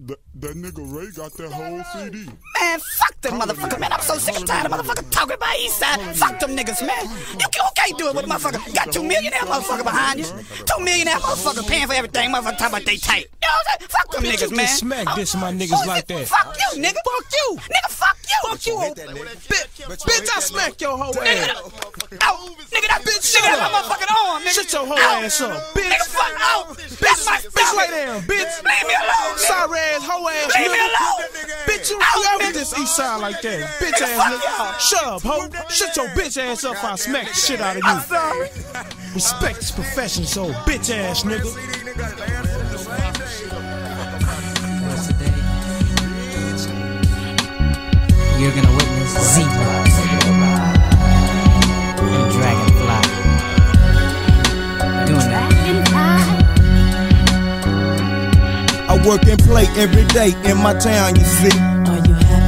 That, that nigga Ray got that whole CD. Man, fuck them motherfucker, man. I'm so sick and tired of motherfucker talking about East Side. Fuck them niggas, man. You can't, can't do it with a motherfucker. Got two millionaire motherfucker behind you. Two millionaire motherfucker paying for everything. Motherfucker talking about they tight. You know what I'm saying? Fuck them Bitch, niggas, you man. can smack Oh, this my who niggas is like it? that. Fuck you, nigga. Fuck you. Nigga, fuck you. Fuck you, old bitch. Bitch, I smack your whole Nigga, ass. oh, nigga, that bitch, shut nigga, that up. my motherfucking arm, nigga. Shut your whole Ow. ass up, bitch. Nigga, fuck out. That's my Bitch, stomach. lay down, bitch. Leave me alone, this east side like that? Bitch ass fuck nigga. Shut up, hoe. Shut your bitch ass up. I smack the shit out of you. sorry. Respect this profession, so bitch ass nigga. Once today, you're gonna witness Zebra and Dragonfly doing that. I work and play every day in my town, you see.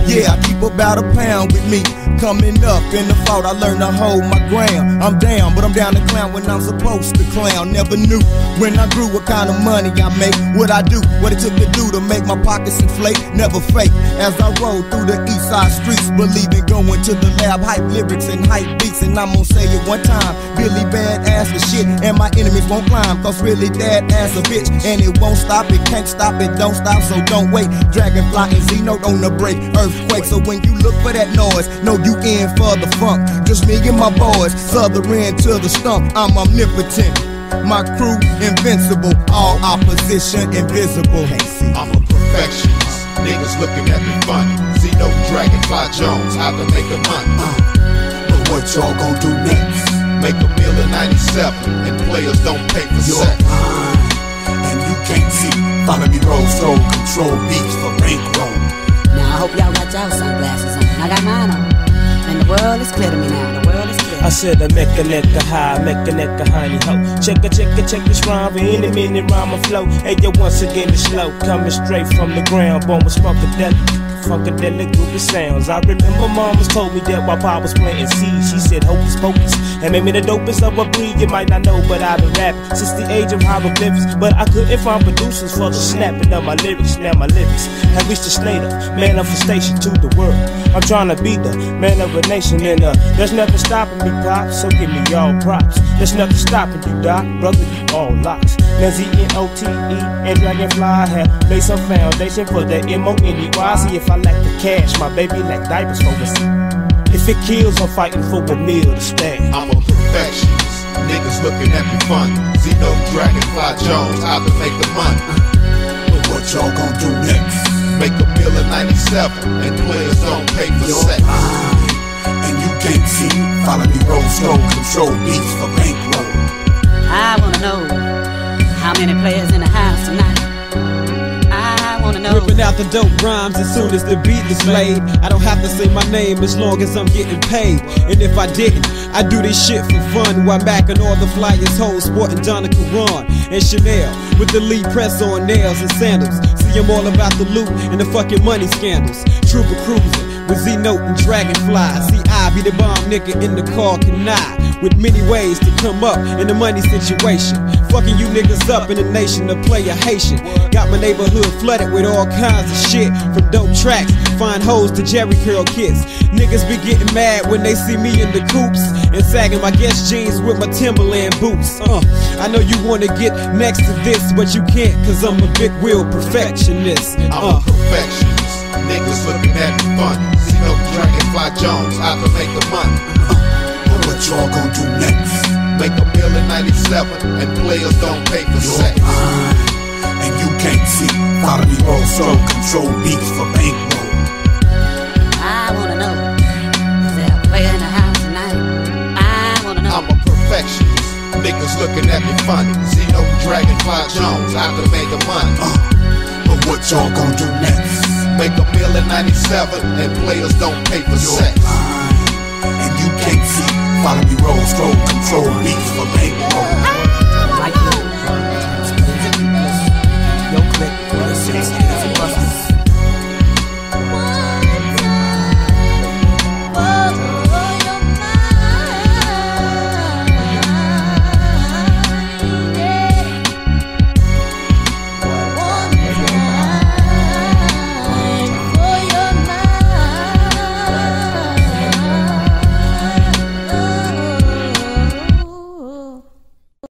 Yeah, I keep about a pound with me. Coming up in the fault, I learned to hold my ground. I'm down, but I'm down to clown when I'm supposed to clown. Never knew when I grew what kind of money I make. What I do, what it took to do to make my pockets inflate. Never fake. As I roll through the east side streets, believing going to the lab, hype lyrics and hype beats. And I'm gonna say it one time. Billy bad ass for shit, and my enemies won't climb. Cause really that ass a bitch, and it won't stop, it can't stop, it don't stop, so don't wait. Dragonfly and Z note on the break, earthquake. So when you look for that noise, know you in for the funk. Just me and my boys, southern to the stump. I'm omnipotent. My crew invincible, all opposition invisible. I'm a perfectionist. Niggas looking at me funny. See no Dragonfly Jones, how to make a money. Uh, but what y'all gonna do next? Make a meal in 97, and players don't pay for You're sex. blind, and you can't see. Follow me, roll, slow, control beats for bankroll. Hope y'all got y'all sunglasses on. I got mine on. And the world is clear to me now. The world is clear. I said I make a nigga high, make a nigga honey ho. Check a check a check this rhyme for any minute rhyme or flow. Hey yo, once again it's slow, coming straight from the ground, born with funkadelic. Funkadelic groupie sounds. I remember mamas told me that while Pop was planting seeds, she said hocus pocus. And made me the dopest of a breed, you might not know, but I've been rapping since the age of hieroglyphics. But I couldn't find producers for the snapping of my lyrics. Now my lyrics have reached state of manifestation to the world. I'm trying to be the man of a nation, and uh, there's nothing stopping me, Pop. So give me y'all props. There's nothing stopping you, Doc. Brother, you all locks. Now Z N O T E and Dragonfly have laid some foundation for the M O N E Y. See if I lack the cash, my baby lack diapers for us. If it kills, I'm fighting for a meal to stand. I'm a perfectionist. Niggas looking at me funny. See no Dragonfly Jones, how to make the money. But what y'all gonna do next? Make a meal in 97, and players don't pay for You're sex. blind, and you can't see. Follow me, roll, slow, control beats for bankroll. I wanna know how many players out the dope rhymes as soon as the beat is laid. I don't have to say my name as long as I'm getting paid. And if I didn't, I do this shit for fun while macking all the flyers, hoes sporting Donna Karan and Chanel with the lead press on nails and sandals. See, I'm all about the loot and the fucking money scandals. Trooper cruising with Z Note and Dragonfly. See, I be the bomb nigga in the car canine with many ways to come up in the money situation. Fucking you niggas up in the nation to play a Haitian. Got my neighborhood flooded with all kinds of shit from dope tracks, fine hoes to Jheri curl kits. Niggas be getting mad when they see me in the coops and sagging my Guess jeans with my Timberland boots. Uh, I know you wanna get next to this, but you can't, cause I'm a big wheel perfectionist. I'm Uh. a perfectionist. Niggas looking at me funny. See no Dragonfly Jones, how to make the money. But what y'all gonna do next? Make a meal in 97, and players don't pay for You're sex. blind, and you can't see. Follow me, roll, slow, control beats for bankroll. I wanna know. Is there a player in the house tonight? I wanna know. I'm a perfectionist. Niggas looking at me funny. See no Dragonfly Jones, how to make a money. Uh, but what y'all gonna do next? Make a meal in 97, and players don't pay for You're sex. blind, and you can't see. Follow me, roll, slow, control beats for bankroll.